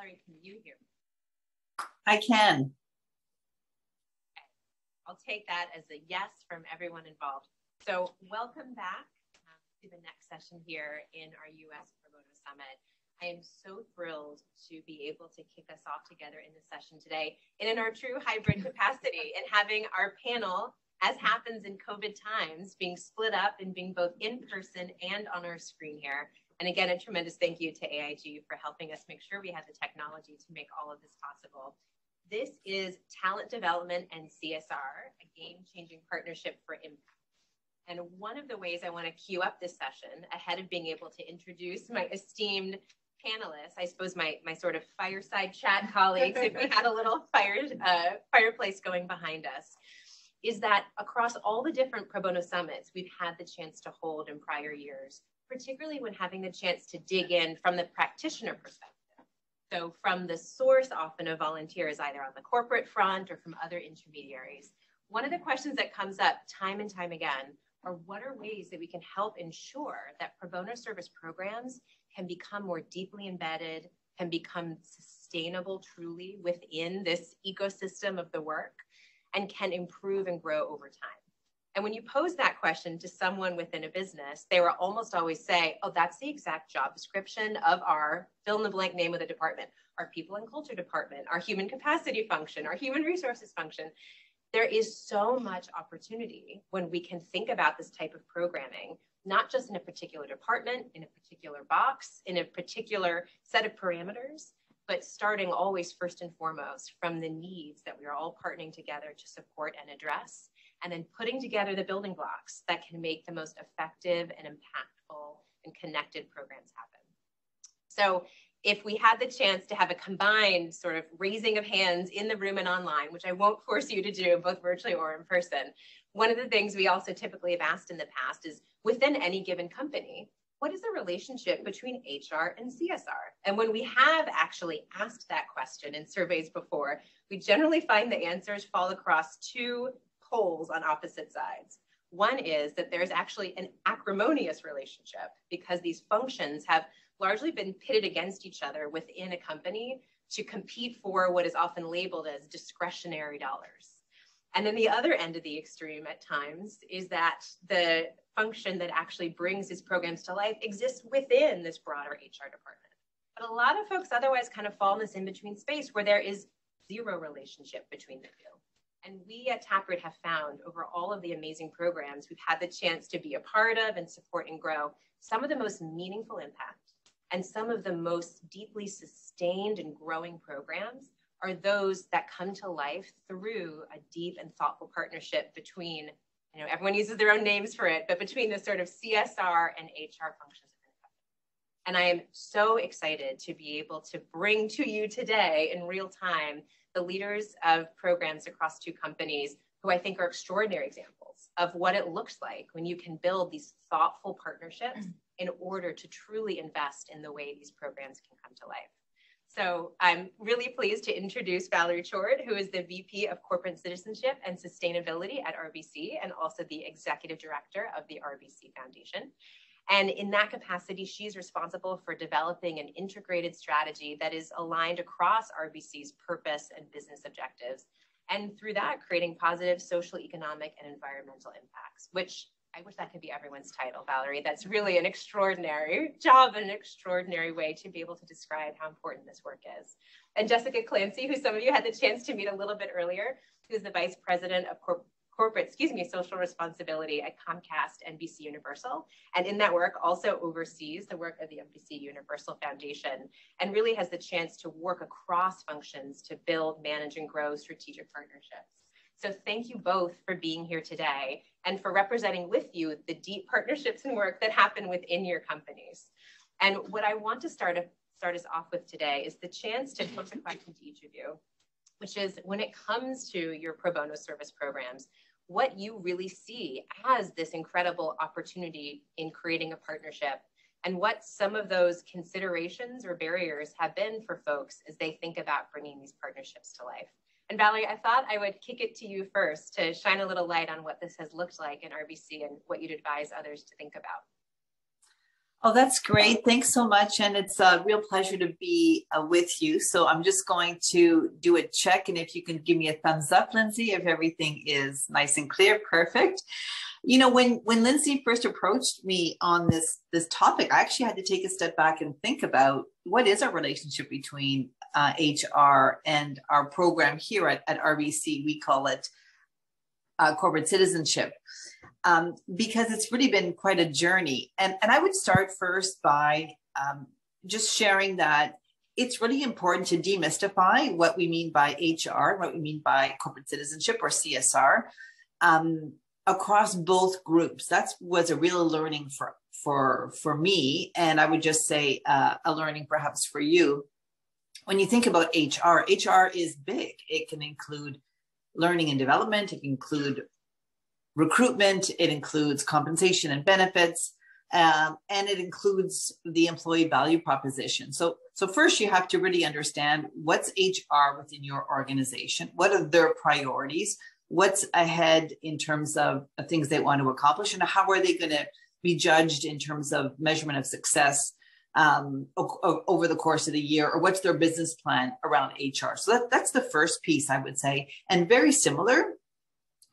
Valerie, can you hear me? I can. Okay. I'll take that as a yes from everyone involved. So welcome back uh, to the next session here in our US Pro Bono Summit. I am so thrilled to be able to kick us off together in this session today and in our true hybrid capacity and having our panel, as happens in COVID times, being split up and being both in person and on our screen here. And again, a tremendous thank you to AIG for helping us make sure we had the technology to make all of this possible. This is Talent Development and CSR, a game-changing partnership for impact. And one of the ways I want to queue up this session ahead of being able to introduce my esteemed panelists, I suppose my, my sort of fireside chat colleagues, if we had a little fire, uh, fireplace going behind us, is that across all the different pro bono summits we've had the chance to hold in prior years, particularly when having the chance to dig in from the practitioner perspective. So from the source often of volunteers, either on the corporate front or from other intermediaries, one of the questions that comes up time and time again are what are ways that we can help ensure that pro bono service programs can become more deeply embedded, can become sustainable truly within this ecosystem of the work, and can improve and grow over time. And when you pose that question to someone within a business, they will almost always say, Oh, that's the exact job description of our fill in the blank name of the department, our people and culture department, our human capacity function, our human resources function. There is so much opportunity when we can think about this type of programming not just in a particular department, in a particular box, in a particular set of parameters, but starting always first and foremost from the needs that we are all partnering together to support and address, and then putting together the building blocks that can make the most effective and impactful and connected programs happen. So if we had the chance to have a combined sort of raising of hands in the room and online, which I won't force you to do both virtually or in person, one of the things we also typically have asked in the past is within any given company, what is the relationship between HR and CSR? And when we have actually asked that question in surveys before, we generally find the answers fall across two poles on opposite sides. One is that there's actually an acrimonious relationship because these functions have largely been pitted against each other within a company to compete for what is often labeled as discretionary dollars. And then the other end of the extreme at times is that the function that actually brings these programs to life exists within this broader HR department. But a lot of folks otherwise kind of fall in this in between space where there is zero relationship between the two. And we at Taproot have found over all of the amazing programs we've had the chance to be a part of and support and grow some of the most meaningful impact and some of the most deeply sustained and growing programs are those that come to life through a deep and thoughtful partnership between, you know, everyone uses their own names for it, but between the sort of CSR and HR functions. And I am so excited to be able to bring to you today in real time the leaders of programs across two companies who I think are extraordinary examples of what it looks like when you can build these thoughtful partnerships in order to truly invest in the way these programs can come to life. So I'm really pleased to introduce Valerie Chort, who is the VP of Corporate Citizenship and Sustainability at RBC and also the Executive Director of the RBC Foundation. And in that capacity, she's responsible for developing an integrated strategy that is aligned across RBC's purpose and business objectives. And through that, creating positive social, economic, and environmental impacts, which I wish that could be everyone's title, Valerie. That's really an extraordinary job and an extraordinary way to be able to describe how important this work is. And Jessica Clancy, who some of you had the chance to meet a little bit earlier, who's the Vice President of Corp Corporate, excuse me, Social Responsibility at Comcast NBC Universal. And in that work also oversees the work of the NBC Universal Foundation and really has the chance to work across functions to build, manage, and grow strategic partnerships. So thank you both for being here today and for representing with you the deep partnerships and work that happen within your companies. And what I want to start, start us off with today is the chance to pose a question to each of you, which is when it comes to your pro bono service programs, what you really see as this incredible opportunity in creating a partnership and what some of those considerations or barriers have been for folks as they think about bringing these partnerships to life. And Valerie, I thought I would kick it to you first to shine a little light on what this has looked like in RBC and what you'd advise others to think about. Oh, that's great. Thanks so much. And it's a real pleasure to be uh, with you. So I'm just going to do a check. And if you can give me a thumbs up, Lindsay, if everything is nice and clear, perfect. You know, when when Lindsay first approached me on this this topic, I actually had to take a step back and think about what is our relationship between uh, HR and our program here at, at RBC. We call it uh, corporate citizenship um, because it's really been quite a journey. And, and I would start first by um, just sharing that it's really important to demystify what we mean by HR, what we mean by corporate citizenship or CSR um, across both groups. That was a real learning for for for me, and I would just say uh, a learning perhaps for you. When you think about HR, HR is big. It can include learning and development. It can include recruitment, it includes compensation and benefits, um, and it includes the employee value proposition. So, so first you have to really understand what's HR within your organization, what are their priorities, what's ahead in terms of, things they want to accomplish, and how are they going to be judged in terms of measurement of success um, over the course of the year, or what's their business plan around HR. So that, that's the first piece I would say, and very similar.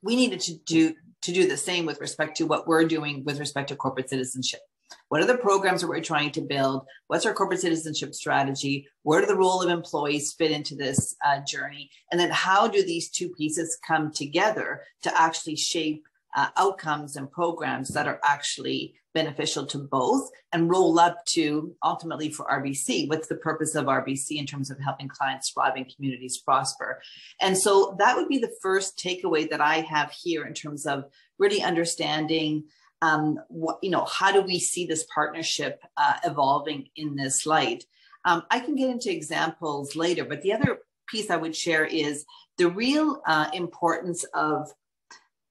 We needed to do to do the same with respect to what we're doing with respect to corporate citizenship. What are the programs that we're trying to build? What's our corporate citizenship strategy? Where do the role of employees fit into this uh, journey? And then how do these two pieces come together to actually shape uh, outcomes and programs that are actually beneficial to both and roll up to ultimately for RBC. What's the purpose of RBC in terms of helping clients thrive and communities prosper? And so that would be the first takeaway that I have here in terms of really understanding um, what, you know, how do we see this partnership uh, evolving in this light? Um, I can get into examples later, but the other piece I would share is the real uh, importance of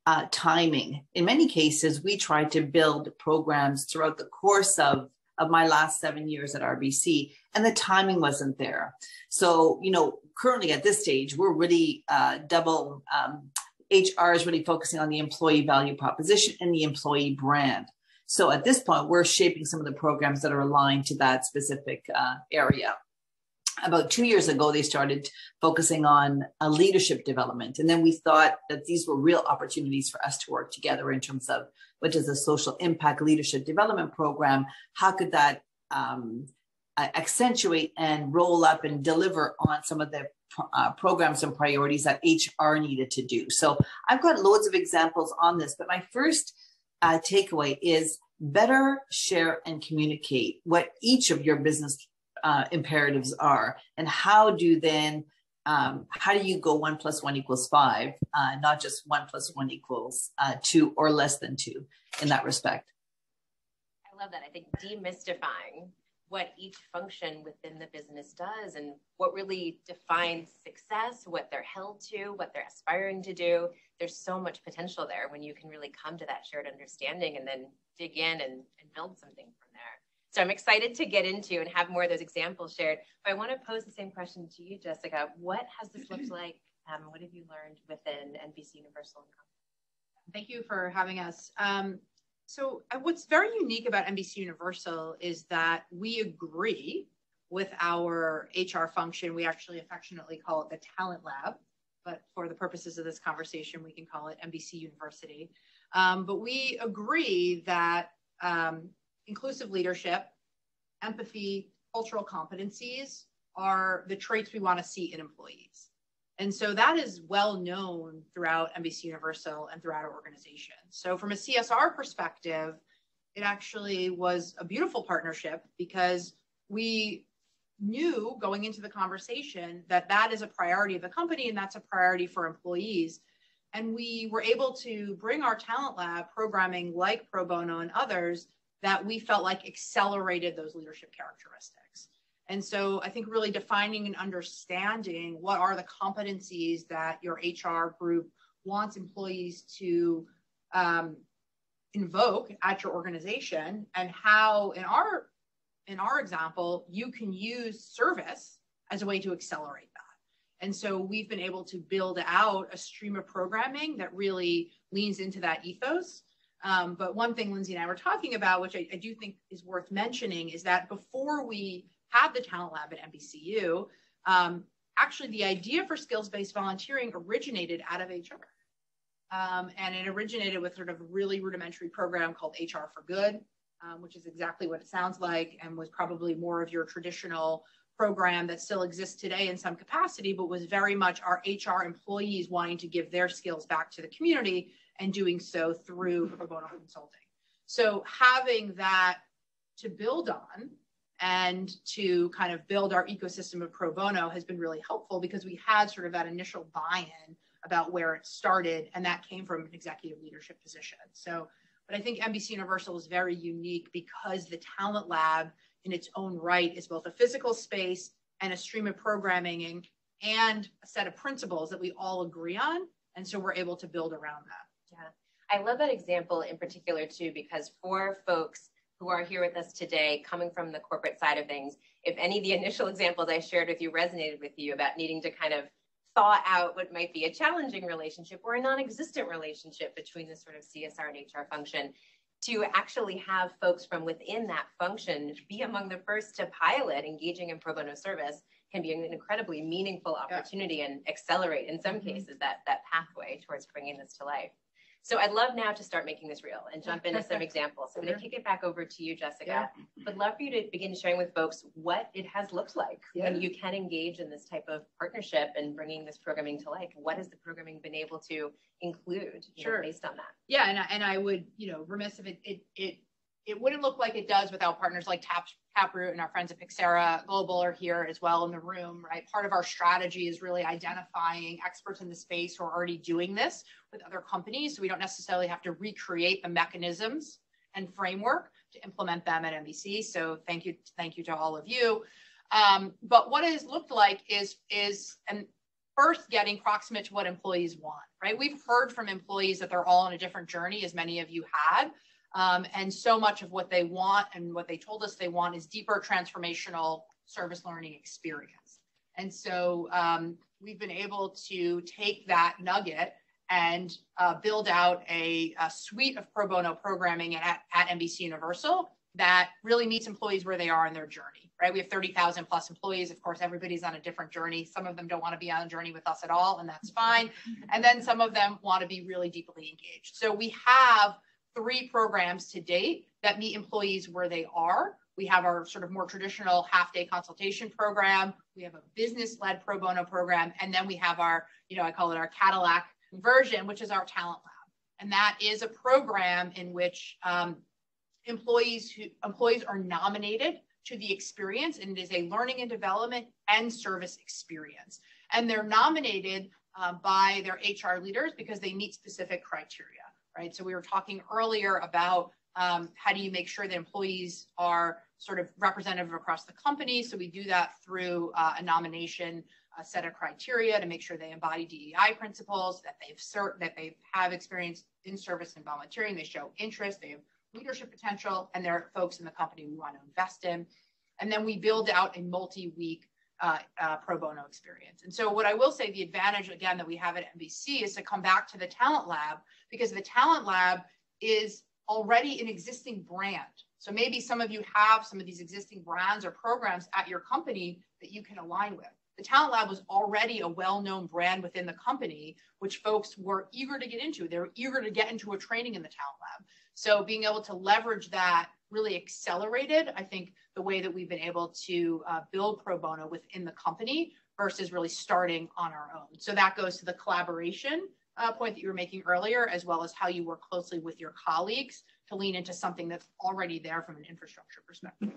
uh, timing. In many cases, we tried to build programs throughout the course of, of my last seven years at RBC, and the timing wasn't there. So, you know, currently at this stage, we're really uh, double, um, HR is really focusing on the employee value proposition and the employee brand. So at this point, we're shaping some of the programs that are aligned to that specific uh, area about two years ago, they started focusing on uh, leadership development. And then we thought that these were real opportunities for us to work together in terms of what is a social impact leadership development program? How could that um, accentuate and roll up and deliver on some of the uh, programs and priorities that HR needed to do? So I've got loads of examples on this, but my first uh, takeaway is better share and communicate what each of your business uh, imperatives are and how do then um, how do you go one plus one equals five uh, not just one plus one equals uh, two or less than two in that respect i love that i think demystifying what each function within the business does and what really defines success, what they're held to, what they're aspiring to do. There's so much potential there when you can really come to that shared understanding and then dig in and, and build something from there. So I'm excited to get into and have more of those examples shared. But I want to pose the same question to you, Jessica. What has this looked like? Um, what have you learned within NBC Universal? Thank you for having us. Um, so uh, what's very unique about NBC Universal is that we agree with our HR function. We actually affectionately call it the Talent Lab, but for the purposes of this conversation, we can call it NBC University. Um, but we agree that um, inclusive leadership, empathy, cultural competencies are the traits we want to see in employees. And so that is well known throughout NBC Universal and throughout our organization. So, from a CSR perspective, it actually was a beautiful partnership because we knew going into the conversation that that is a priority of the company and that's a priority for employees. And we were able to bring our talent lab programming like pro bono and others that we felt like accelerated those leadership characteristics. And so I think really defining and understanding what are the competencies that your HR group wants employees to um, invoke at your organization and how in our in our example you can use service as a way to accelerate that and so we've been able to build out a stream of programming that really leans into that ethos Um, but one thing Lindsay and I were talking about, which I, I, do think is worth mentioning, is that before we had the talent lab at NBCU, um, actually the idea for skills-based volunteering originated out of HR. Um, and it originated with sort of a really rudimentary program called HR for Good, um, which is exactly what it sounds like and was probably more of your traditional program that still exists today in some capacity, but was very much our HR employees wanting to give their skills back to the community and doing so through pro bono consulting. So having that to build on and to kind of build our ecosystem of pro bono has been really helpful because we had sort of that initial buy-in about where it started and that came from an executive leadership position. So but I think NBC Universal is very unique because the talent lab in its own right is both a physical space and a stream of programming and a set of principles that we all agree on. And so we're able to build around that. I love that example in particular, too, because for folks who are here with us today, coming from the corporate side of things, if any of the initial examples I shared with you resonated with you about needing to kind of thaw out what might be a challenging relationship or a non-existent relationship between the sort of CSR and HR function to actually have folks from within that function be among the first to pilot engaging in pro bono service can be an incredibly meaningful opportunity yeah. and accelerate in some mm-hmm. cases that that pathway towards bringing this to life. So I'd love now to start making this real and jump into some examples. So I'm going to kick it back over to you, Jessica. Yeah. But love for you to begin sharing with folks what it has looked like yeah. when you can engage in this type of partnership and bringing this programming to life. What has the programming been able to include sure. Know, based on that? Yeah, and I, and I would, you know, remiss if it, it, it it wouldn't look like it does without partners like Tap, Taproot and our friends at Pyxera Global are here as well in the room, right? Part of our strategy is really identifying experts in the space who are already doing this with other companies. So we don't necessarily have to recreate the mechanisms and framework to implement them at NBC. So thank you, thank you to all of you. Um, but what it has looked like is is and first getting proximate to what employees want, right? We've heard from employees that they're all on a different journey, as many of you had. Um, and so much of what they want and what they told us they want is deeper transformational service learning experience. And so um, we've been able to take that nugget and uh, build out a, a, suite of pro bono programming at, at NBC Universal that really meets employees where they are in their journey, right? We have 30,000 plus employees. Of course, everybody's on a different journey. Some of them don't want to be on a journey with us at all, and that's fine. And then some of them want to be really deeply engaged. So we have three programs to date that meet employees where they are. We have our sort of more traditional half day consultation program. We have a business led pro bono program. And then we have our, you know, I call it our Cadillac version, which is our talent lab. And that is a program in which um, employees who employees are nominated to the experience and it is a learning and development and service experience. And they're nominated uh, by their HR leaders because they meet specific criteria right? So we were talking earlier about um, how do you make sure that employees are sort of representative across the company. So we do that through uh, a nomination a set of criteria to make sure they embody DEI principles, that they've cert- that they have experience in service and volunteering, they show interest, they have leadership potential, and they're folks in the company we want to invest in. And then we build out a multi-week uh, uh, pro bono experience. And so, what I will say, the advantage again that we have at NBC is to come back to the talent lab because the talent lab is already an existing brand. So maybe some of you have some of these existing brands or programs at your company that you can align with. The Talent Lab was already a well known brand within the company, which folks were eager to get into. They were eager to get into a training in the Talent Lab. So being able to leverage that really accelerated, I think, the way that we've been able to uh, build pro bono within the company versus really starting on our own. So that goes to the collaboration uh, point that you were making earlier, as well as how you work closely with your colleagues to lean into something that's already there from an infrastructure perspective.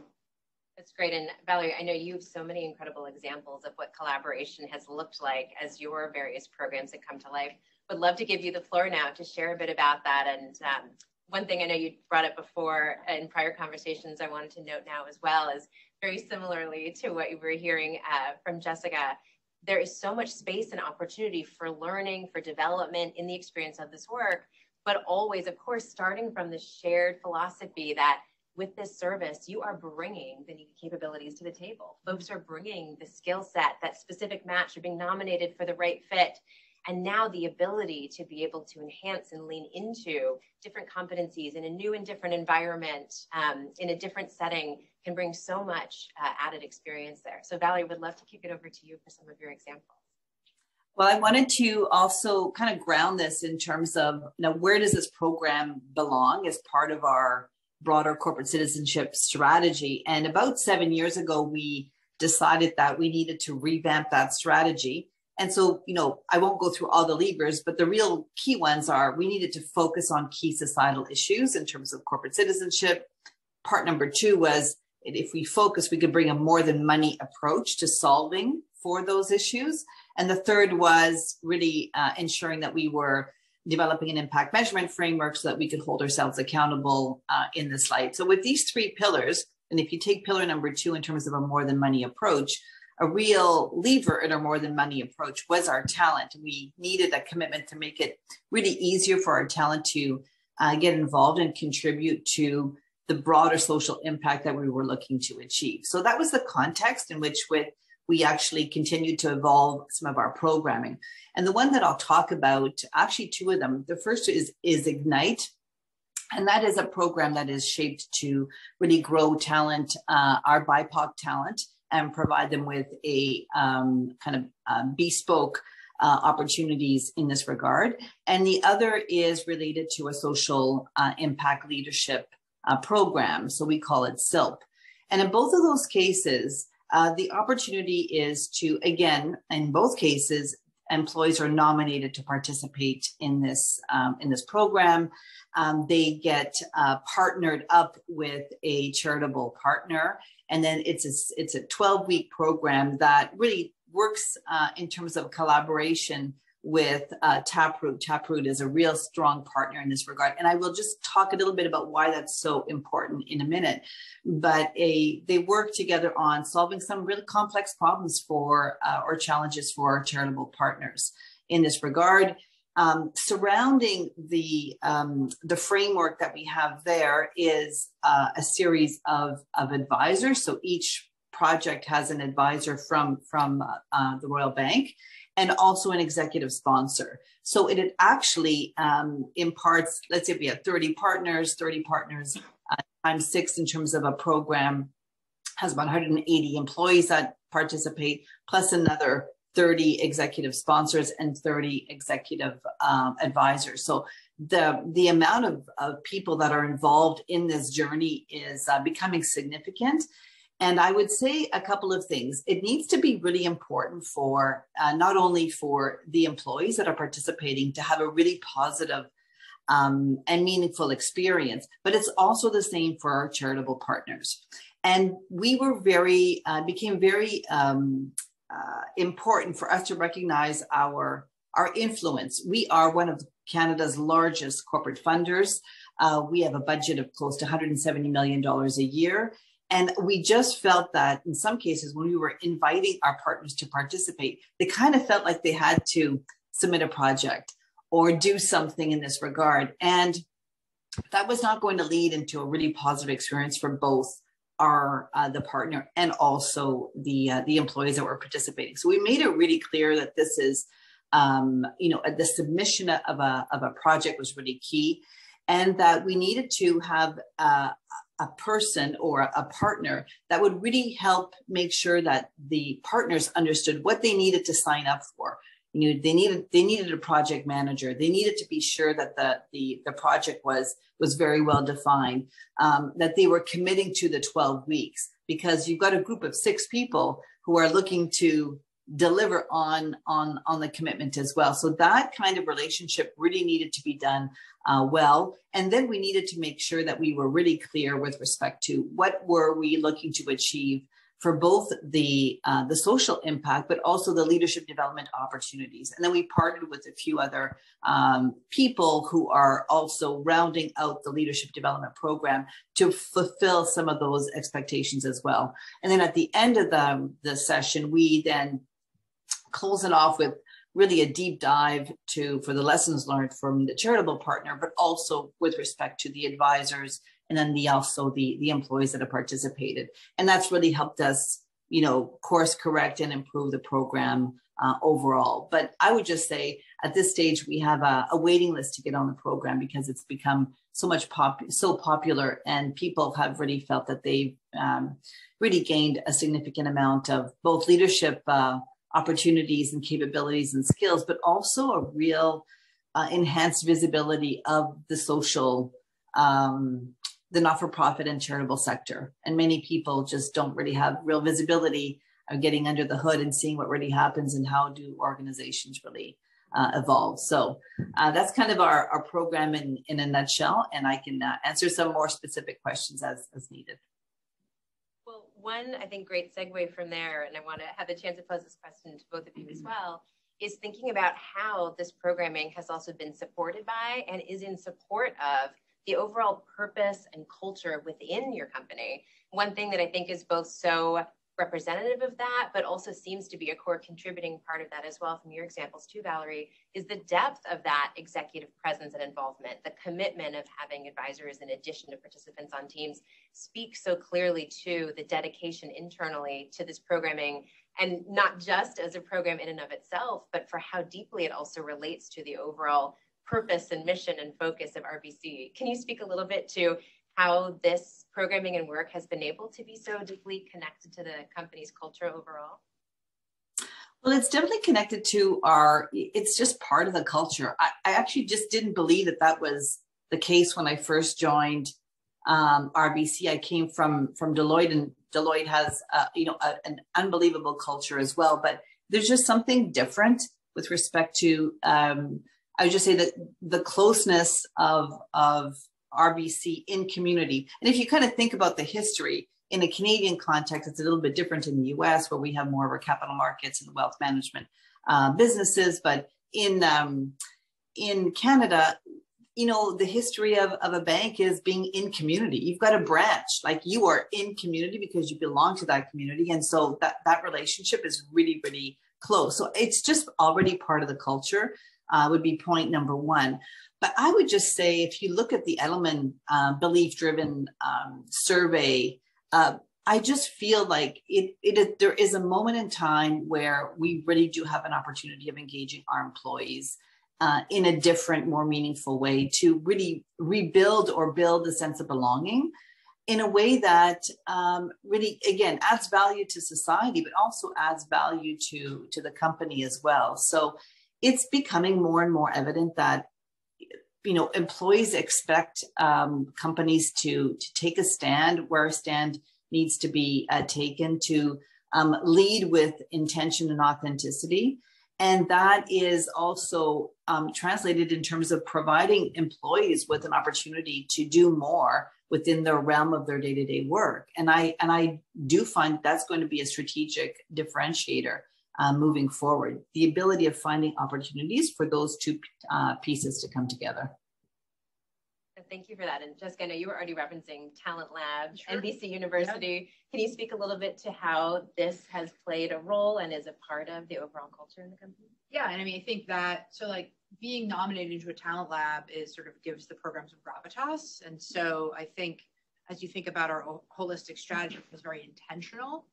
That's great. And Valerie, I know you have so many incredible examples of what collaboration has looked like as your various programs have come to life. Would love to give you the floor now to share a bit about that and um, one thing I know you brought up before in prior conversations, I wanted to note now as well is very similarly to what you were hearing uh, from Jessica. There is so much space and opportunity for learning, for development in the experience of this work, but always, of course, starting from the shared philosophy that with this service, you are bringing the capabilities to the table. Folks are bringing the skill set, that specific match, you're being nominated for the right fit and now the ability to be able to enhance and lean into different competencies in a new and different environment, um, in a different setting, can bring so much uh, added experience there. So, Valerie, would love to kick it over to you for some of your examples. Well, I wanted to also kind of ground this in terms of, know, where does this program belong as part of our broader corporate citizenship strategy? And about seven years ago, we decided that we needed to revamp that strategy. And so, you know, I won't go through all the levers, but the real key ones are we needed to focus on key societal issues in terms of corporate citizenship. Part number two was if we focus, we could bring a more than money approach to solving for those issues. And the third was really uh, ensuring that we were developing an impact measurement framework so that we could hold ourselves accountable uh, in this light. So with these three pillars, and if you take pillar number two in terms of a more than money approach, a real lever in our more than money approach was our talent. We needed a commitment to make it really easier for our talent to uh, get involved and contribute to the broader social impact that we were looking to achieve. So that was the context in which with we actually continued to evolve some of our programming. And the one that I'll talk about, actually two of them. The first is, is Ignite. And that is a program that is shaped to really grow talent, uh, our BIPOC talent, and provide them with a um, kind of uh, bespoke uh, opportunities in this regard. And the other is related to a social uh, impact leadership uh, program. So we call it SILP. And in both of those cases, uh, the opportunity is to, again, in both cases, employees are nominated to participate in this um, in this program. Um, they get uh, partnered up with a charitable partner, and then it's a, it's a 12 week program that really works uh, in terms of collaboration with uh, Taproot. Taproot is a real strong partner in this regard. And I will just talk a little bit about why that's so important in a minute. But a, they work together on solving some really complex problems for uh, or challenges for charitable partners in this regard. Um, surrounding the um, the framework that we have there is uh, a series of, of advisors. So each project has an advisor from from uh, the Royal Bank, and also an executive sponsor. So it actually um, imparts, let's say we have 30 partners, 30 partners uh, times six in terms of a program has about 180 employees that participate, plus another 30 executive sponsors and 30 executive um, advisors. So the the amount of, of people that are involved in this journey is uh, becoming significant and I would say a couple of things. It needs to be really important for uh, not only for the employees that are participating to have a really positive um, and meaningful experience, but it's also the same for our charitable partners. And we were very, uh, became very um, uh, important for us to recognize our, our influence. We are one of Canada's largest corporate funders. Uh, we have a budget of close to $170 million a year. And we just felt that in some cases, when we were inviting our partners to participate, they kind of felt like they had to submit a project or do something in this regard. And that was not going to lead into a really positive experience for both our uh, the partner and also the uh, the employees that were participating. So we made it really clear that this is, um, you know, the submission of a of a project was really key, and that we needed to have uh, a person or a partner that would really help make sure that the partners understood what they needed to sign up for. You know they needed they needed a project manager. They needed to be sure that the the, the project was was very well defined um, that they were committing to the 12 weeks because you've got a group of six people who are looking to deliver on on on the commitment as well so that kind of relationship really needed to be done uh, well and then we needed to make sure that we were really clear with respect to what were we looking to achieve for both the uh, the social impact, but also the leadership development opportunities. And then we partnered with a few other um, people who are also rounding out the leadership development program to fulfill some of those expectations as well. And then at the end of the, the session, we then close it off with really a deep dive to for the lessons learned from the charitable partner, but also with respect to the advisors and then the also the the employees that have participated. And that's really helped us you know, course correct and improve the program uh, overall. But I would just say at this stage we have a, a, waiting list to get on the program because it's become so much pop so popular, and people have really felt that they've um, really gained a significant amount of both leadership uh, opportunities and capabilities and skills, but also a real uh, enhanced visibility of the social. Um, the not-for-profit and charitable sector and many people just don't really have real visibility of getting under the hood and seeing what really happens and how do organizations really uh, evolve so uh, that's kind of our, our program in, in a nutshell and i can uh, answer some more specific questions as, as needed one i think great segue from there and i want to have the chance to pose this question to both of you as well is thinking about how this programming has also been supported by and is in support of the overall purpose and culture within your company. One thing that I think is both so representative of that, but also seems to be a core contributing part of that as well from your examples too, Valerie, is the depth of that executive presence and involvement. The commitment of having advisors in addition to participants on teams speaks so clearly to the dedication internally to this programming and not just as a program in and of itself, but for how deeply it also relates to the overall purpose and mission and focus of RBC. Can you speak a little bit to how this programming and work has been able to be so deeply connected to the company's culture overall? Well, it's definitely connected to our, it's just part of the culture. I, I actually just didn't believe that that was the case when I first joined um, RBC. I came from, from Deloitte and Deloitte has, uh, you know, a, an unbelievable culture as well, but there's just something different with respect to um, I would just say that the closeness of of RBC in community, and if you kind of think about the history in a Canadian context, it's a little bit different in the U.S. where we have more of our capital markets and wealth management uh, businesses, but in um, in Canada, you know, the history of, of a bank is being in community. You've got a branch, like you are in community because you belong to that community. And so that, that relationship is really, really close. So it's just already part of the culture uh, would be point number one. But I would just say if you look at the Edelman uh, belief driven um, survey, uh, I just feel like it, there is a moment in time where we really do have an opportunity of engaging our employees uh, in a different, more meaningful way to really rebuild or build a sense of belonging in a way that um, really, again, adds value to society, but also adds value to, to the company as well. So it's becoming more and more evident that you know employees expect um, companies to to take a stand where a stand needs to be uh, taken to um, lead with intention and authenticity. And that is also um, translated in terms of providing employees with an opportunity to do more within the realm of their day-to-day work. And i and i do find that's going to be a strategic differentiator uh, moving forward. The ability of finding opportunities for those two uh, pieces to come together. Thank you for that. And Jessica, I know you were already referencing Talent Lab, sure. NBC University. Can you speak a little bit to how this has played a role and is a part of the overall culture in the company? Yeah, and I mean, I think that so like being nominated into a talent lab is sort of gives the program some gravitas. And so I think as you think about our holistic strategy, it was very intentional.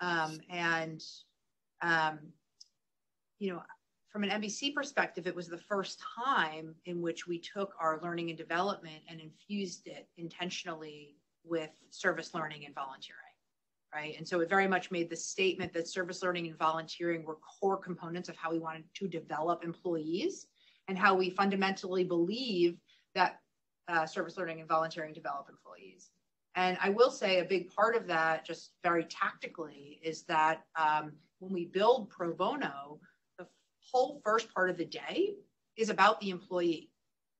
Um, and um, you know, from an NBC perspective, it was the first time in which we took our learning and development and infused it intentionally with service learning and volunteering, right? And so it very much made the statement that service learning and volunteering were core components of how we wanted to develop employees and how we fundamentally believe that uh, service learning and volunteering develop employees. And I will say a big part of that, just very tactically, is that um, when we build pro bono, the whole first part of the day is about the employee.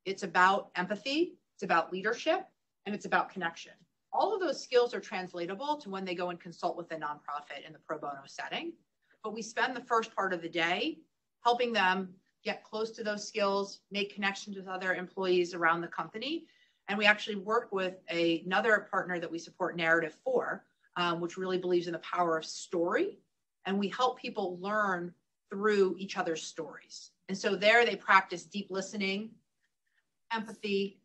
It's about empathy, it's about leadership, and it's about connection. All of those skills are translatable to when they go and consult with a nonprofit in the pro bono setting. But we spend the first part of the day helping them get close to those skills, make connections with other employees around the company. And we actually work with a, another partner that we support, Narrative 4, um, which really believes in the power of story and we help people learn through each other's stories. And so there they practice deep listening, empathy,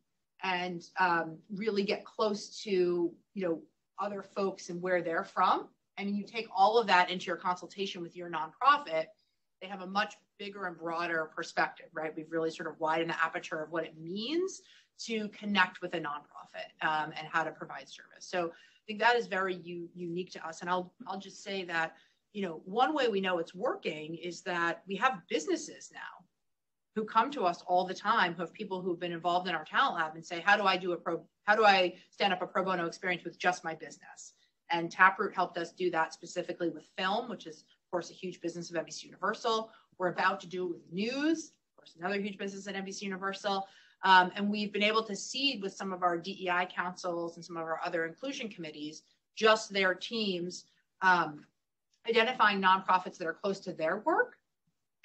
and um, really get close to you know other folks and where they're from and you take all of that into your consultation with your nonprofit, they have a much bigger and broader perspective, right? We've really sort of widened the aperture of what it means to connect with a nonprofit um, and how to provide service. So I think that is very u- unique to us. And I'll I'll just say that you know one way we know it's working is that we have businesses now who come to us all the time who have people who've been involved in our talent lab and say, how do I do a pro, how do I stand up a pro bono experience with just my business? And Taproot helped us do that specifically with film, which is of course a huge business of NBC Universal. We're about to do it with news, of course, another huge business at NBC Universal. Um, and we've been able to seed with some of our DEI councils and some of our other inclusion committees, just their teams, um, identifying nonprofits that are close to their work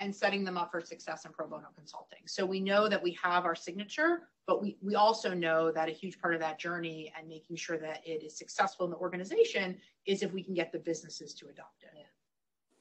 and setting them up for success in pro bono consulting. So we know that we have our signature, but we, we also know that a huge part of that journey and making sure that it is successful in the organization is if we can get the businesses to adopt it. Yeah.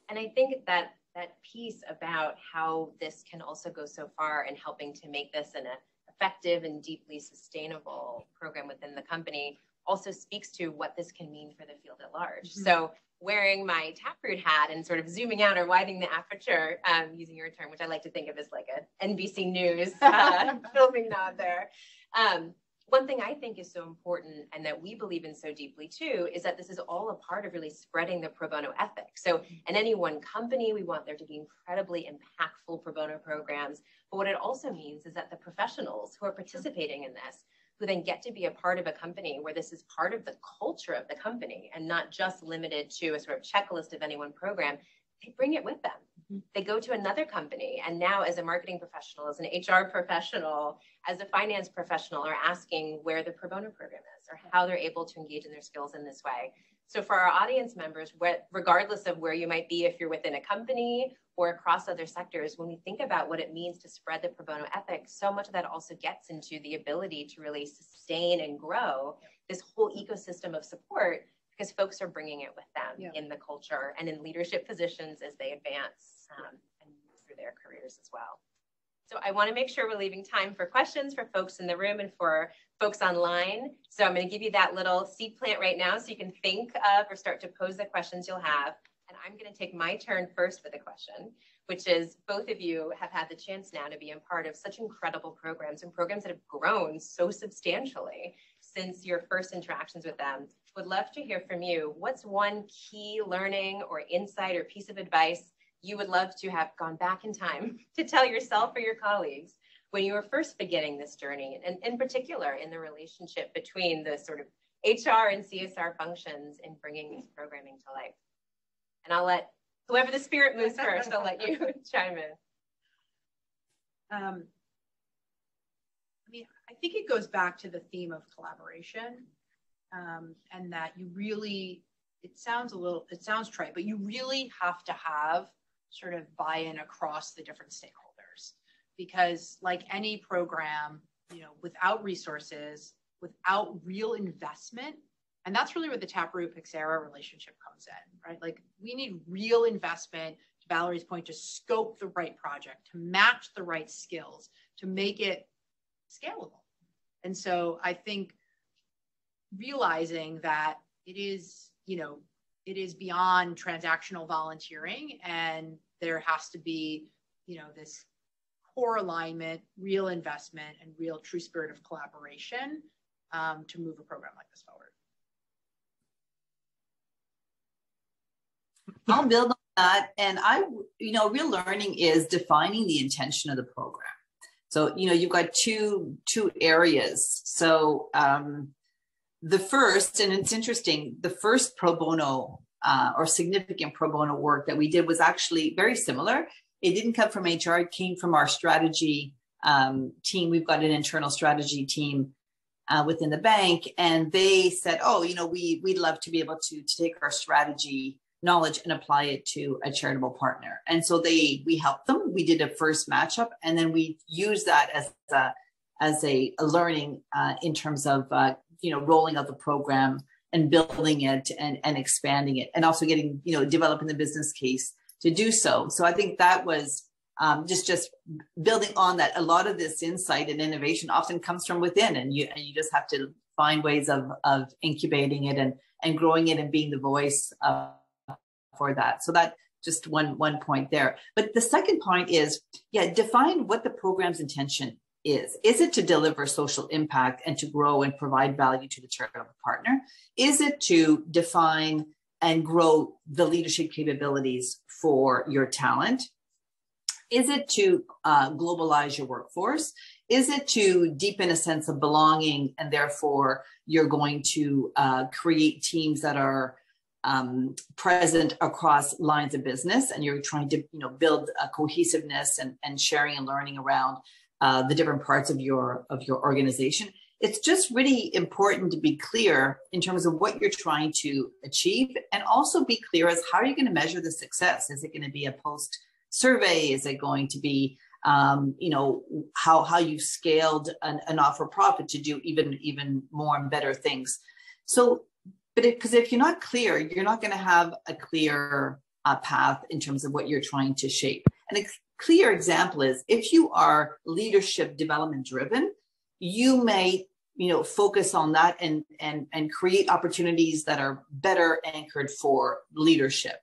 And I think that that piece about how this can also go so far in helping to make this an effective and deeply sustainable program within the company also speaks to what this can mean for the field at large. Mm-hmm. So wearing my taproot hat and sort of zooming out or widening the aperture, um, using your term, which I like to think of as like a NBC News uh, filming nod there. Um, one thing I think is so important and that we believe in so deeply too is that this is all a part of really spreading the pro bono ethic. So, in any one company, we want there to be incredibly impactful pro bono programs. But what it also means is that the professionals who are participating in this who then get to be a part of a company where this is part of the culture of the company and not just limited to a sort of checklist of any one program, they bring it with them. Mm-hmm. They go to another company and now as a marketing professional, as an HR professional, as a finance professional are asking where the pro bono program is or how they're able to engage in their skills in this way. So for our audience members, regardless of where you might be, if you're within a company or across other sectors, when we think about what it means to spread the pro bono ethic, so much of that also gets into the ability to really sustain and grow this whole ecosystem of support because folks are bringing it with them yeah. in the culture and in leadership positions as they advance um, and through their careers as well. So I want to make sure we're leaving time for questions for folks in the room and for folks online. So I'm going to give you that little seed plant right now so you can think of or start to pose the questions you'll have. I'm going to take my turn first with a question, which is both of you have had the chance now to be a part of such incredible programs and programs that have grown so substantially since your first interactions with them. Would love to hear from you. What's one key learning or insight or piece of advice you would love to have gone back in time to tell yourself or your colleagues when you were first beginning this journey, and in particular in the relationship between the sort of HR and CSR functions in bringing this programming to life? And I'll let whoever the spirit moves first, I'll let you chime in. Um, I mean, I think it goes back to the theme of collaboration um, and that you really, it sounds a little, it sounds trite, but you really have to have sort of buy in across the different stakeholders because, like any program, you know, without resources, without real investment, and that's really where the Taproot Pyxera relationship comes in, right? Like we need real investment, to Valerie's point, to scope the right project, to match the right skills, to make it scalable. And so I think realizing that it is, you know, it is beyond transactional volunteering and there has to be, you know, this core alignment, real investment, and real true spirit of collaboration um, to move a program like this forward. I'll build on that. And I, you know, real learning is defining the intention of the program. So, you know, you've got two two areas. So um, the first, and it's interesting, the first pro bono uh, or significant pro bono work that we did was actually very similar. It didn't come from HR, it came from our strategy um, team. We've got an internal strategy team uh, within the bank, and they said, "Oh, you know, we we'd love to be able to to take our strategy knowledge and apply it to a charitable partner." And so they we helped them. We did a first matchup, and then we used that as a as a, a learning uh, in terms of uh, you know rolling out the program and building it and, and expanding it and also getting you know developing the business case to do so so i think that was um, just just building on that a lot of this insight and innovation often comes from within and you and you just have to find ways of of incubating it and and growing it and being the voice of, for that. So that just one one point there. But the second point is, yeah, define what the program's intention is. Is it to deliver social impact and to grow and provide value to the charitable partner? Is it to define and grow the leadership capabilities for your talent? Is it to uh, globalize your workforce? Is it to deepen a sense of belonging and therefore you're going to uh, create teams that are um, present across lines of business and you're trying to you know build a cohesiveness and, and sharing and learning around uh, the different parts of your of your organization. It's just really important to be clear in terms of what you're trying to achieve and also be clear as how are you going to measure the success? Is it going to be a post survey is it going to be um, you know how how you scaled an, an offer profit to do even even more and better things? So but because if you're not clear you're not going to have a clear uh, path in terms of what you're trying to shape. And a clear example is if you are leadership development driven you may you know focus on that and and and create opportunities that are better anchored for leadership.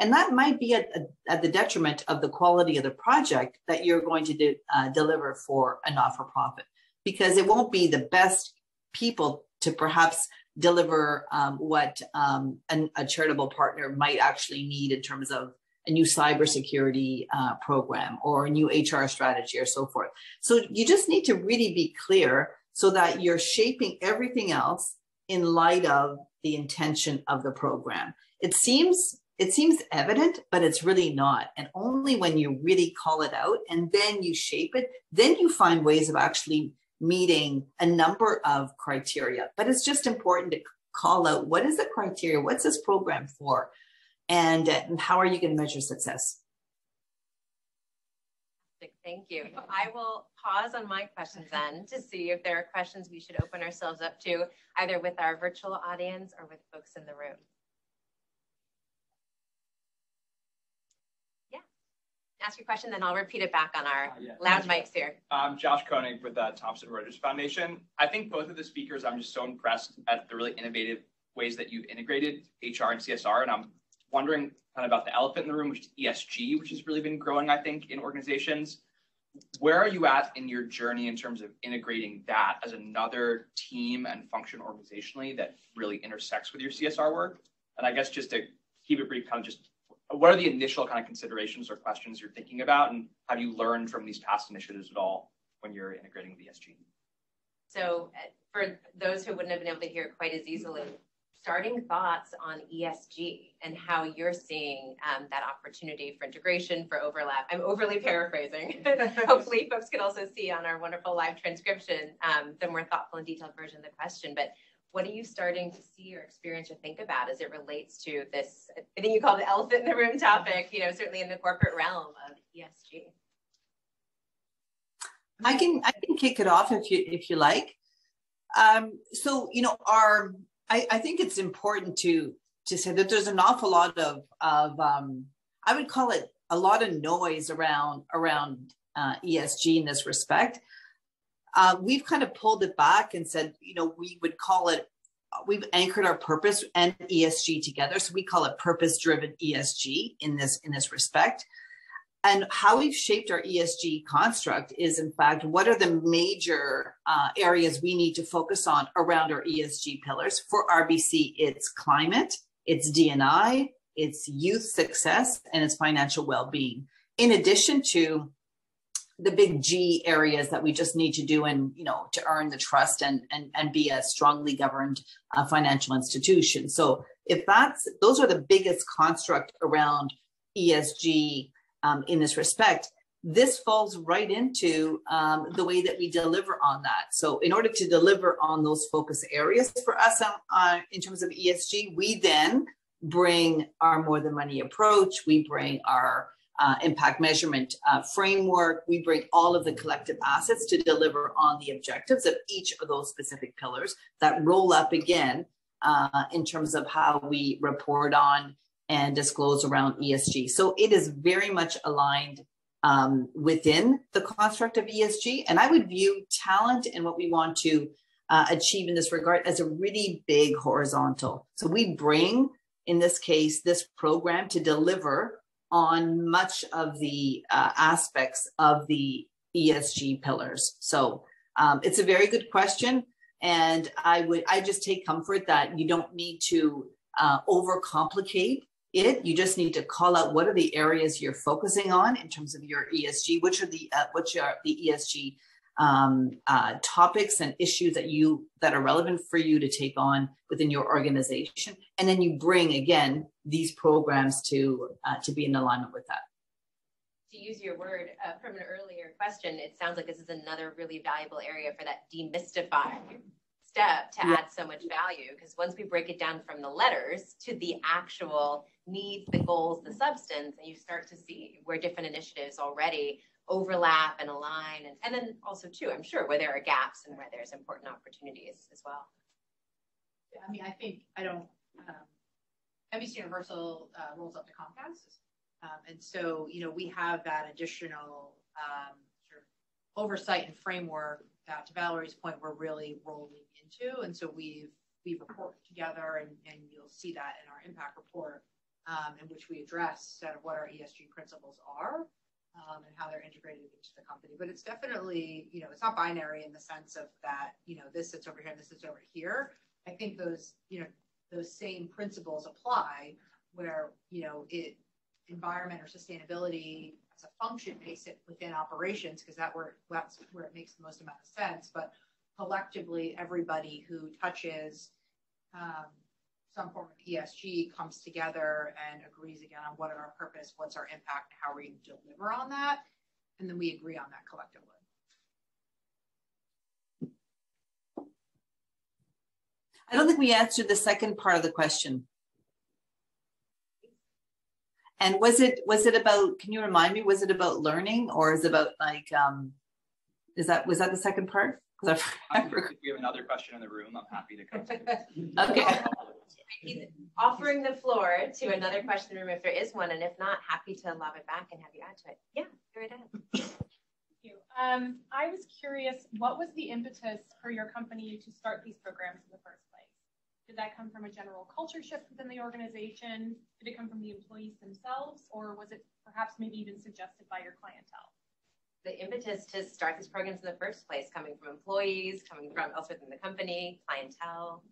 And that might be at, at the detriment of the quality of the project that you're going to uh, deliver for a not for profit because it won't be the best people to perhaps deliver um, what um, an, a charitable partner might actually need in terms of a new cybersecurity uh, program or a new HR strategy or so forth. So you just need to really be clear so that you're shaping everything else in light of the intention of the program. It seems it seems evident, but it's really not. And only when you really call it out and then you shape it, then you find ways of actually meeting a number of criteria. But it's just important to call out what is the criteria? What's this program for? And, and how are you going to measure success? Thank you. I will pause on my questions then to see if there are questions we should open ourselves up to, either with our virtual audience or with folks in the room. Ask your question, then I'll repeat it back on our uh, yeah. loud mics here. I'm Josh Koenig with the Thomson Reuters Foundation. I think both of the speakers, I'm just so impressed at the really innovative ways that you've integrated HR and CSR. And I'm wondering kind of about the elephant in the room, which is ESG, which has really been growing, I think, in organizations. Where are you at in your journey in terms of integrating that as another team and function organizationally that really intersects with your CSR work? And I guess just to keep it brief, kind of just what are the initial kind of considerations or questions you're thinking about, and have you learned from these past initiatives at all when you're integrating with ESG? So, uh, for those who wouldn't have been able to hear it quite as easily, starting thoughts on ESG and how you're seeing um, that opportunity for integration, for overlap. I'm overly paraphrasing. Hopefully, folks can also see on our wonderful live transcription um, the more thoughtful and detailed version of the question. But what are you starting to see or experience or think about as it relates to this? I think you call the elephant in the room topic, you know, certainly in the corporate realm of ESG. I can I can kick it off if you if you like. Um, so you know, our I, I think it's important to to say that there's an awful lot of of um, I would call it a lot of noise around around uh, ESG in this respect uh, we've kind of pulled it back and said, you know, we would call it, we've anchored our purpose and ESG together. So we call it purpose driven ESG in this, in this respect. And how we've shaped our ESG construct is, in fact, what are the major uh, areas we need to focus on around our ESG pillars? For RBC, it's climate, it's DNI, it's youth success, and it's financial well-being. In addition to the big G areas that we just need to do and you know to earn the trust and and and be a strongly governed uh, financial institution. So if that's those are the biggest construct around ESG um, in this respect, this falls right into um, the way that we deliver on that. So in order to deliver on those focus areas for us um, uh, in terms of ESG, we then bring our more than money approach. We bring our uh, impact measurement uh, framework. We bring all of the collective assets to deliver on the objectives of each of those specific pillars that roll up again uh, in terms of how we report on and disclose around ESG. So it is very much aligned um, within the construct of ESG. And I would view talent and what we want to uh, achieve in this regard as a really big horizontal. So we bring in this case, this program to deliver on much of the uh, aspects of the ESG pillars. So um, it's a very good question. And I would, I just take comfort that you don't need to uh, overcomplicate it. You just need to call out what are the areas you're focusing on in terms of your ESG, which are the, uh, which are the ESG um, uh, topics and issues that you that are relevant for you to take on within your organization, and then you bring again these programs to uh, to be in alignment with that. To use your word uh, from an earlier question, it sounds like this is another really valuable area for that demystify step to yeah. add so much value because once we break it down from the letters to the actual needs, the goals, the substance, and you start to see where different initiatives already overlap and align and, and then also too i'm sure where there are gaps and where there's important opportunities as well. Yeah, i mean i think i don't um, NBC Universal uh, rolls up to Comcast, um, and so you know we have that additional um, sort of oversight and framework that, to Valerie's point, we're really rolling into, and so we've we've reported together, and, and you'll see that in our impact report, um, in which we address sort of what our ESG principles are, um, and how they're integrated into the company. But it's definitely, you know, it's not binary in the sense of that, you know, this sits over here, this sits over here. I think those, you know, those same principles apply where, you know, it environment or sustainability as a function may sit within operations because that where that's where it makes the most amount of sense. But collectively, everybody who touches um, some form of ESG comes together and agrees again on what our purpose, what's our impact, how we deliver on that, and then we agree on that collectively. I don't think we answered the second part of the question. And was it was it about? Can you remind me? Was it about learning, or is it about like? Um, is that was that the second part? Because I, I if we have another question in the room, I'm happy to come. okay he's offering the floor to another question room if there is one, and if not, happy to lob it back and have you add to it. Yeah, go right ahead. Thank you. Um, I was curious, what was the impetus for your company to start these programs in the first place? Did that come from a general culture shift within the organization? Did it come from the employees themselves, or was it perhaps maybe even suggested by your clientele? The impetus to start these programs in the first place, coming from employees, coming from elsewhere within the company, clientele.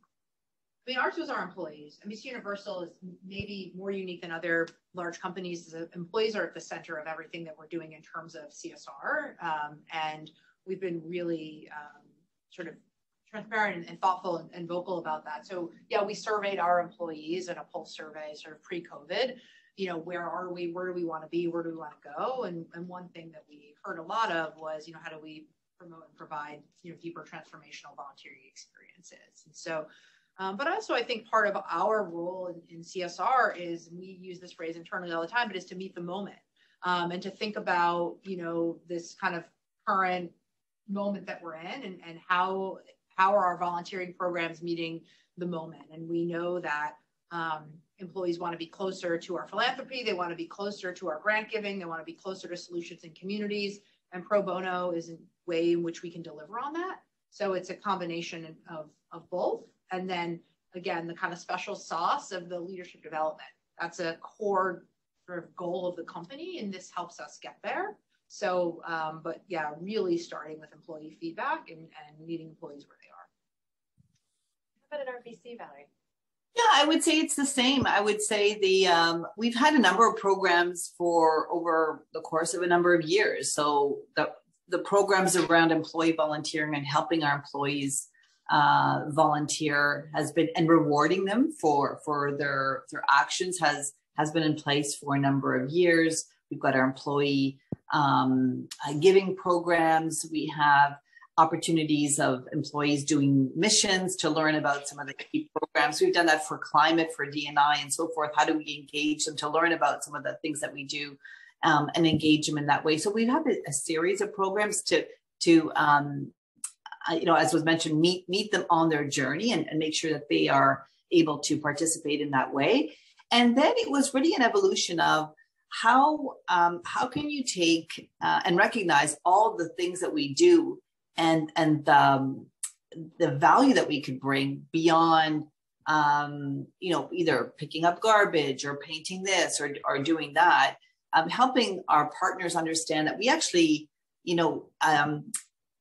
I mean, ours was our employees. I mean, Universal is maybe more unique than other large companies. Employees are at the center of everything that we're doing in terms of CSR. Um, and we've been really um, sort of transparent and, and thoughtful and, and, vocal about that. So, yeah, we surveyed our employees in a pulse survey sort of pre COVID. You know, where are we? Where do we want to be? Where do we want to go? And, and one thing that we heard a lot of was, you know, how do we promote and provide, you know, deeper transformational volunteering experiences? And so, um, but also, I think part of our role in, in, CSR is we use this phrase internally all the time, but is to meet the moment um, and to think about, you know, this kind of current moment that we're in and, and how how are our volunteering programs meeting the moment. And we know that um, employees want to be closer to our philanthropy, they want to be closer to our grant giving, they want to be closer to solutions in communities, and pro bono is a way in which we can deliver on that. So it's a combination of, of both. And then again, the kind of special sauce of the leadership development. That's a core sort of goal of the company, and this helps us get there. So, um, but yeah, really starting with employee feedback and, and meeting employees where they are. How about at RBC, Valerie? Yeah, I would say it's the same. I would say the um, we've had a number of programs for over the course of a number of years. So the the programs around employee volunteering and helping our employees uh, volunteer has been and rewarding them for for their their actions has has been in place for a number of years. We've got our employee um, uh, giving programs. We have opportunities of employees doing missions to learn about some of the key programs. We've done that for climate, for DNI, and so forth. How do we engage them to learn about some of the things that we do um, and engage them in that way? So we have a, a series of programs to to um, you know, as was mentioned, meet meet them on their journey and, and make sure that they are able to participate in that way. And then it was really an evolution of how um, how can you take uh, and recognize all the things that we do and and um, the value that we could bring beyond um, you know, either picking up garbage or painting this or, or doing that, um, helping our partners understand that we actually, you know, um,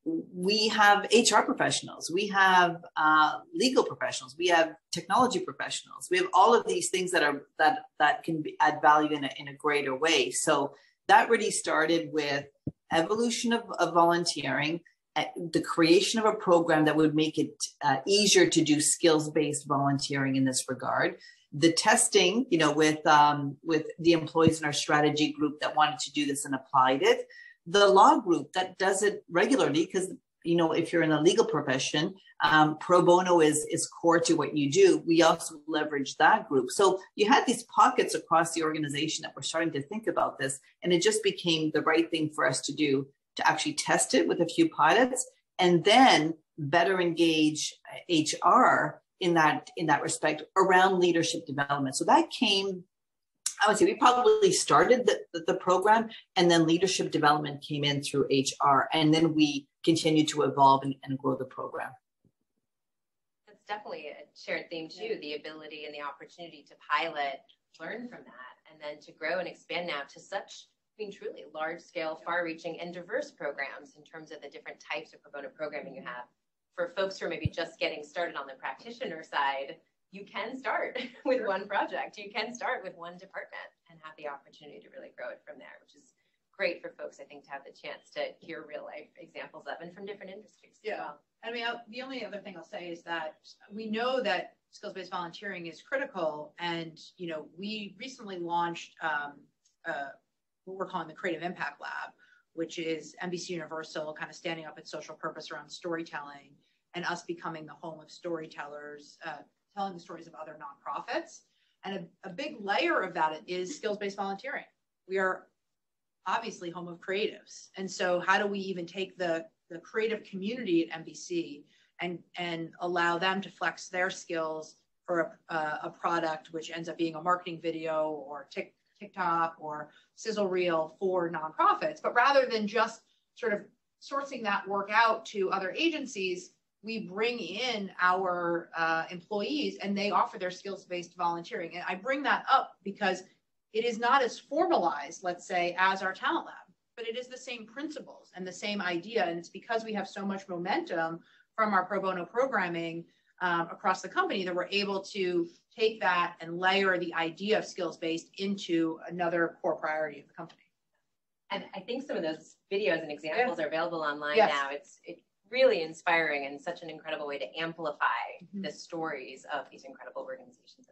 we have HR professionals, we have uh, legal professionals, we have technology professionals, we have all of these things that are that that can be, add value in a, in a greater way. So that really started with evolution of, of volunteering, the creation of a program that would make it uh, easier to do skills-based volunteering in this regard. The testing you know with um, with the employees in our strategy group that wanted to do this and applied it. The law group that does it regularly because you know if you're in a legal profession um, pro bono is is core to what you do. We also leverage that group. So you had these pockets across the organization that were starting to think about this and it just became the right thing for us to do to actually test it with a few pilots and then better engage HR in that in that respect around leadership development. So that came, I would say we probably started the, the, program and then leadership development came in through HR and then we continued to evolve and, and grow the program. That's definitely a shared theme too, the ability and the opportunity to pilot, learn from that, and then to grow and expand now to such being truly large scale, far reaching, and diverse programs in terms of the different types of pro bono programming you have. For folks who are maybe just getting started on the practitioner side, you can start with one project. You can start with one department and have the opportunity to really grow it from there, which is great for folks, I think, to have the chance to hear real life examples of and from different industries. Yeah. Well. I mean, I'll, the only other thing I'll say is that we know that skills-based volunteering is critical, and you know, we recently launched um, uh, what we're calling the Creative Impact Lab, which is NBC Universal kind of standing up its social purpose around storytelling and us becoming the home of storytellers, uh, telling the stories of other nonprofits. And a, a big layer of that is skills based volunteering. We are obviously home of creatives. And so, how do we even take the, the creative community at NBC and, and allow them to flex their skills for a, a product which ends up being a marketing video or tick, TikTok or sizzle reel for nonprofits. But rather than just sort of sourcing that work out to other agencies, we bring in our uh, employees and they offer their skills based volunteering. And I bring that up because it is not as formalized, let's say, as our talent lab, but it is the same principles and the same idea. And it's because we have so much momentum from our pro bono programming um, across the company that we're able to take that and layer the idea of skills based into another core priority of the company. And I think some of those videos and examples yeah. are available online yes. now. It's it really inspiring and such an incredible way to amplify mm-hmm. the stories of these incredible organizations.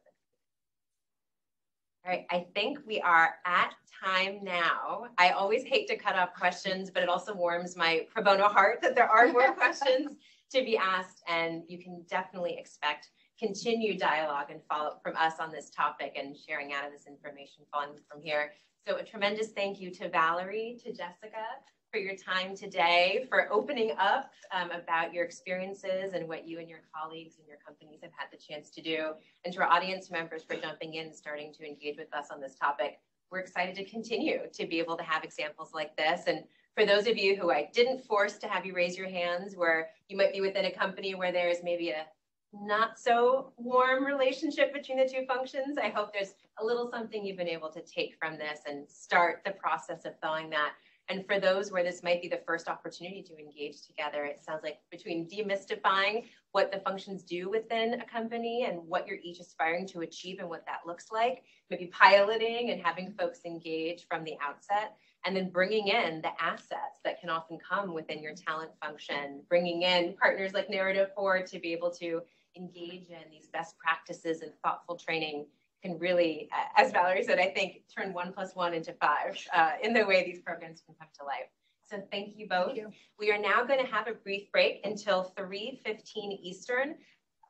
All right, I think we are at time now. I always hate to cut off questions, but it also warms my pro bono heart that there are more questions to be asked, and you can definitely expect continued dialogue and follow-up from us on this topic and sharing out of this information following from here. So a tremendous thank you to Valerie, to Jessica for your time today, for opening up um, about your experiences and what you and your colleagues and your companies have had the chance to do, and to our audience members for jumping in and starting to engage with us on this topic. We're excited to continue to be able to have examples like this. And for those of you who I didn't force to have you raise your hands, where you might be within a company where there's maybe a not so warm relationship between the two functions. I hope there's a little something you've been able to take from this and start the process of thawing that. And for those where this might be the first opportunity to engage together, it sounds like between demystifying what the functions do within a company and what you're each aspiring to achieve and what that looks like, maybe piloting and having folks engage from the outset, and then bringing in the assets that can often come within your talent function, bringing in partners like Narrative 4 to be able to engage in these best practices and thoughtful training can really, as Valerie said, I think turn one plus one into five uh, in the way these programs can come to life. So thank you both. Thank you. We are now going to have a brief break until 3.15 Eastern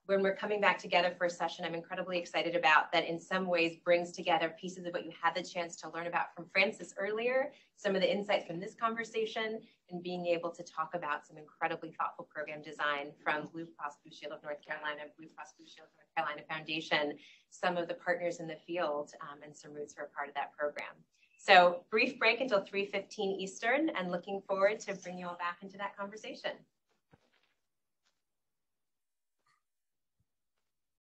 when we're coming back together for a session I'm incredibly excited about that in some ways brings together pieces of what you had the chance to learn about from Francis earlier, some of the insights from this conversation, and being able to talk about some incredibly thoughtful program design from Blue Cross Blue Shield of North Carolina, Blue Cross Blue Shield of North Carolina Foundation, some of the partners in the field, um, and some roots who are part of that program. So brief break until 3.15 Eastern and looking forward to bring you all back into that conversation.